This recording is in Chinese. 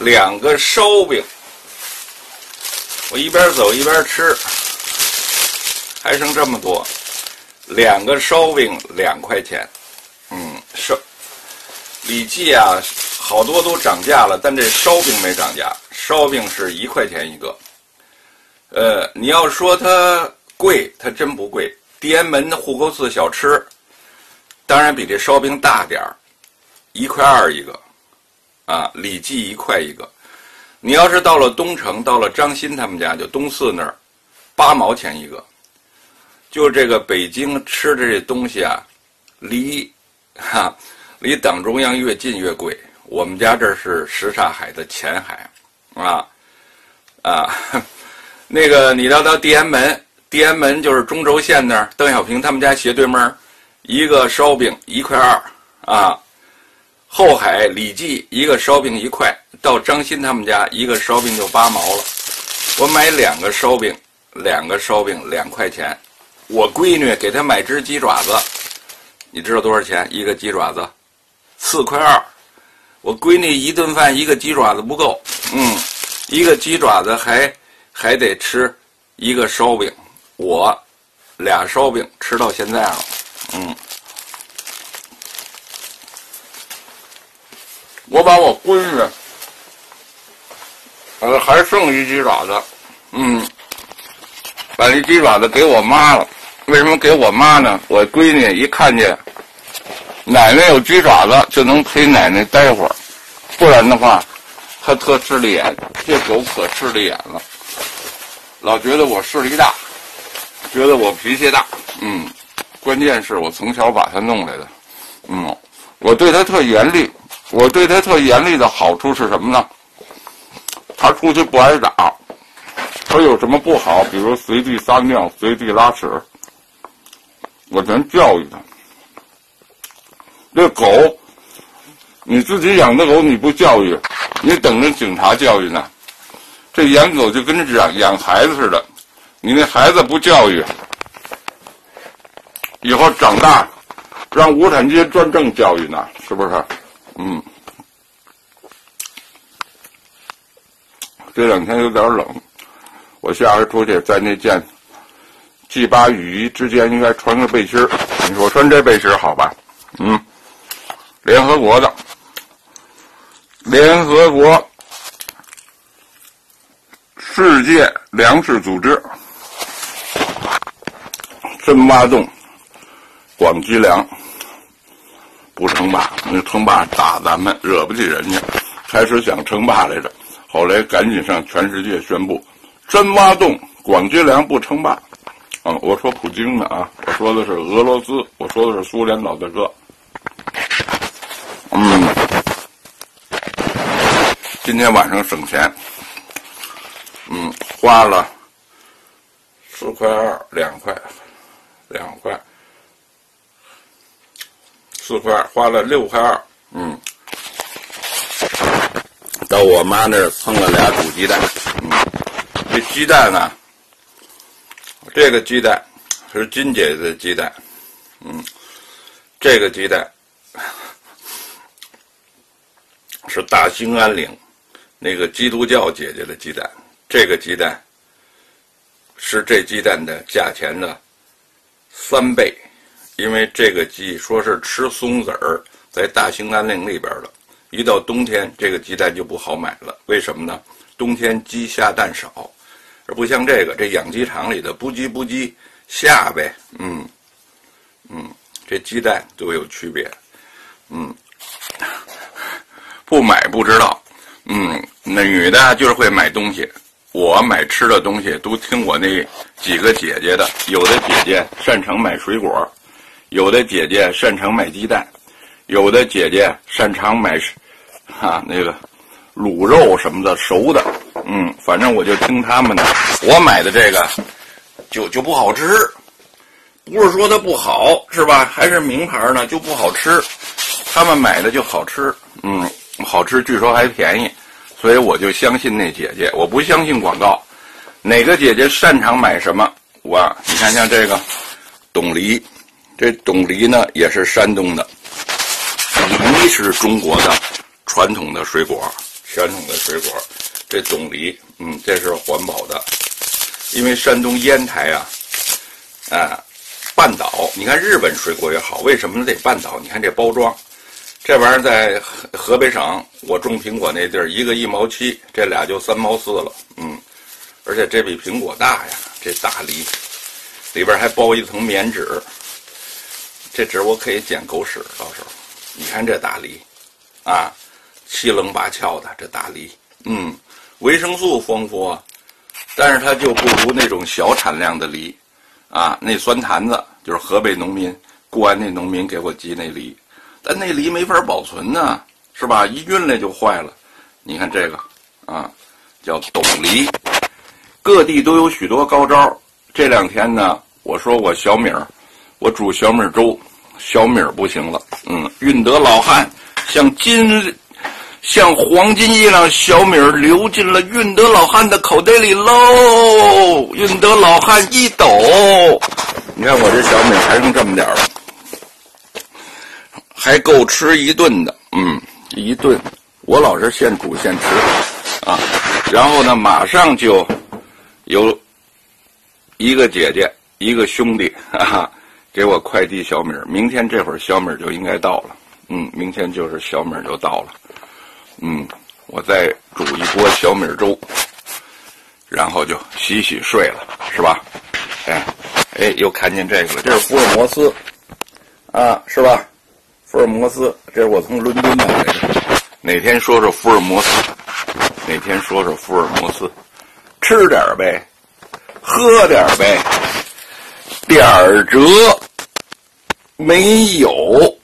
两个烧饼，我一边走一边吃，还剩这么多，两个烧饼两块钱，嗯，烧李记啊，好多都涨价了，但这烧饼没涨价，烧饼是一块钱一个。呃，你要说它贵，它真不贵。地安门的虎口寺小吃，当然比这烧饼大点儿，一块二一个，啊，李记一块一个。你要是到了东城，到了张鑫他们家，就东四那儿，八毛钱一个。就这个北京吃的这东西啊，离哈离党中央越近越贵。我们家这是什刹海的前海，啊啊，那个你要到地安门，地安门就是中轴线那儿，邓小平他们家斜对门一个烧饼一块二啊。后海李记一个烧饼一块，到张鑫他们家一个烧饼就八毛了。我买两个烧饼，两个烧饼两块钱。我闺女给她买只鸡爪子，你知道多少钱？一个鸡爪子四块二。我闺女一顿饭一个鸡爪子不够，嗯，一个鸡爪子还还得吃一个烧饼。我俩烧饼吃到现在了，嗯。我把我闺女，呃，还剩一鸡爪子，嗯，把那鸡爪子给我妈了。为什么给我妈呢？我闺女一看见奶奶有鸡爪子，就能陪奶奶待会儿，不然的话，她特势利眼。这狗可势利眼了，老觉得我势力大，觉得我脾气大，嗯，关键是我从小把它弄来的，嗯，我对它特严厉。我对他特严厉的好处是什么呢？他出去不挨打，他有什么不好？比如随地撒尿、随地拉屎，我全教育他。这狗，你自己养的狗你不教育，你等着警察教育呢。这养狗就跟养养孩子似的，你那孩子不教育，以后长大让无产阶级专政教育呢，是不是？嗯，这两天有点冷，我下回出去在那件 G 八雨衣之间应该穿个背心。你说穿这背心好吧？嗯，联合国的，联合国世界粮食组织深挖洞，广积粮。不称霸，那称霸打咱们，惹不起人家。开始想称霸来着，后来赶紧向全世界宣布：真挖洞，广积粮，不称霸。啊，我说普京呢啊，我说的是俄罗斯，我说的是苏联老大哥。嗯，今天晚上省钱，嗯，花了四块二，两块，两块。四块花了六块二，嗯，到我妈那儿碰了俩煮鸡蛋，嗯，这鸡蛋呢，这个鸡蛋是金姐姐的鸡蛋，嗯，这个鸡蛋是大兴安岭那个基督教姐姐的鸡蛋，这个鸡蛋是这鸡蛋的价钱的三倍。因为这个鸡说是吃松子儿，在大兴安岭里边的，一到冬天这个鸡蛋就不好买了。为什么呢？冬天鸡下蛋少，而不像这个这养鸡场里的不鸡不鸡下呗。嗯嗯，这鸡蛋都有区别。嗯，不买不知道。嗯，那女的就是会买东西，我买吃的东西都听我那几个姐姐的，有的姐姐擅长买水果。有的姐姐擅长买鸡蛋，有的姐姐擅长买，哈那个卤肉什么的熟的，嗯，反正我就听他们的。我买的这个就就不好吃，不是说它不好，是吧？还是名牌呢，就不好吃。他们买的就好吃，嗯，好吃，据说还便宜，所以我就相信那姐姐，我不相信广告。哪个姐姐擅长买什么？我你看像这个董梨。这董梨呢，也是山东的。梨是中国的传统的水果，传统的水果。这冻梨，嗯，这是环保的，因为山东烟台啊，啊，半岛，你看日本水果也好，为什么得半岛？你看这包装，这玩意儿在河河北省，我种苹果那地儿，一个一毛七，这俩就三毛四了，嗯，而且这比苹果大呀，这大梨，里边还包一层棉纸，这纸我可以捡狗屎，到时候，你看这大梨，啊，七棱八翘的这大梨，嗯。维生素丰富啊，但是它就不如那种小产量的梨，啊，那酸坛子就是河北农民、固安那农民给我寄那梨，但那梨没法保存呢，是吧？一运来就坏了。你看这个，啊，叫董梨，各地都有许多高招。这两天呢，我说我小米儿，我煮小米粥，小米不行了，嗯，运得老汉像金。像黄金一样，小米儿流进了运德老汉的口袋里喽。运德老汉一抖，你看我这小米还剩这么点儿了，还够吃一顿的。嗯，一顿，我老是现煮现吃啊。然后呢，马上就有一个姐姐，一个兄弟哈啊，给我快递小米儿。明天这会儿小米儿就应该到了。嗯，明天就是小米儿就到了。嗯，我再煮一锅小米粥，然后就洗洗睡了，是吧？哎，哎，又看见这个了，这是福尔摩斯，啊，是吧？福尔摩斯，这是我从伦敦买的。哪天说说福尔摩斯？哪天说说福尔摩斯？吃点呗，喝点呗，点儿辙没有。